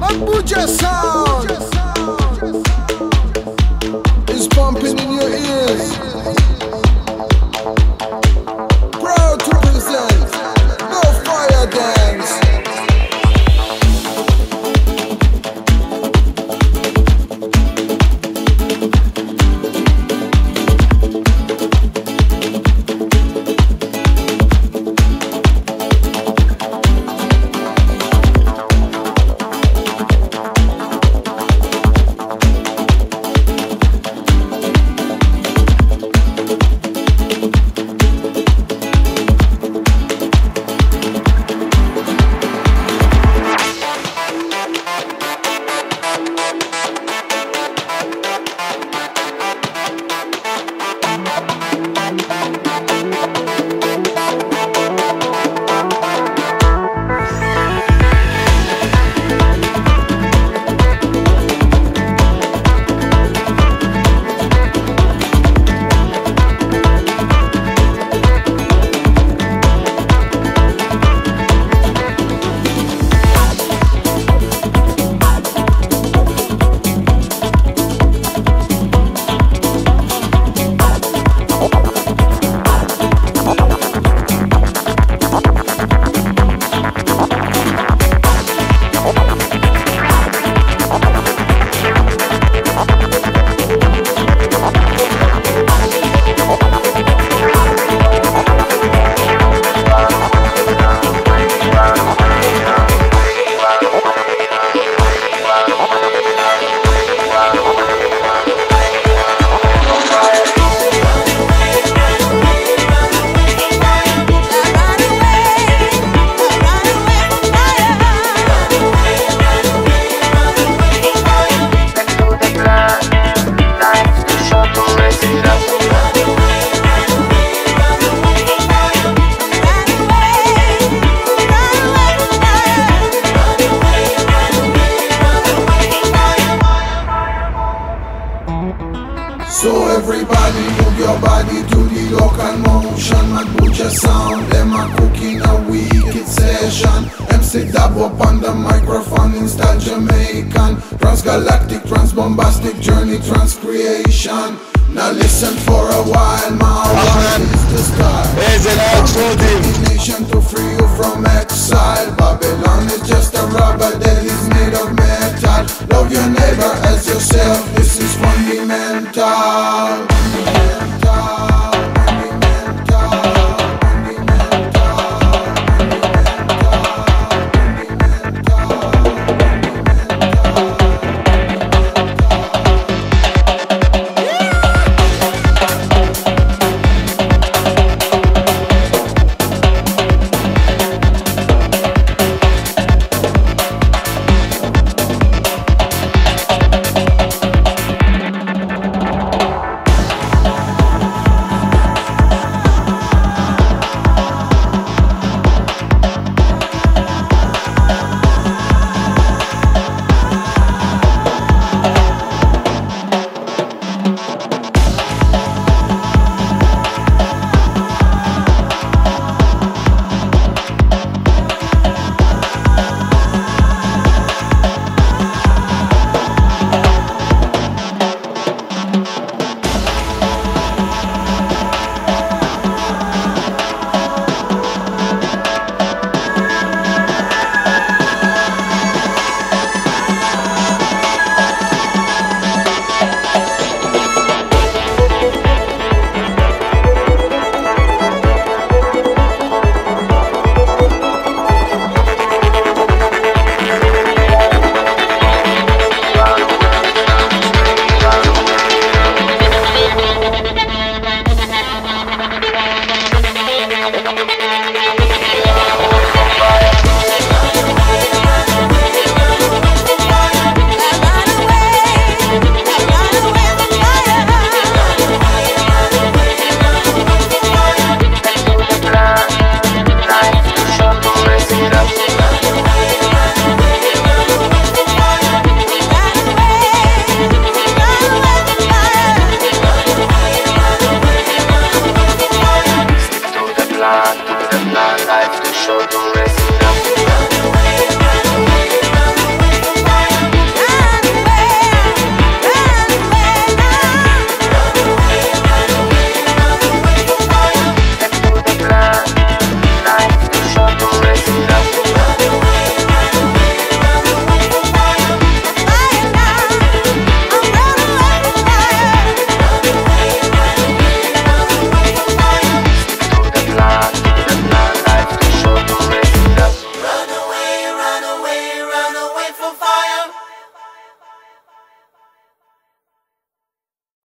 Abuja sound body to the local motion Mabuja sound, them a cooking a wicked session. MC dab up on the microphone in style Jamaican Transgalactic, transbombastic journey, transcreation. Now listen for a while, my one is the start Is it explosive? nation to free you from exile. Babylon is just a rubber that is made of metal. Love your neighbor as yourself, this is Fundamental, life to show no rest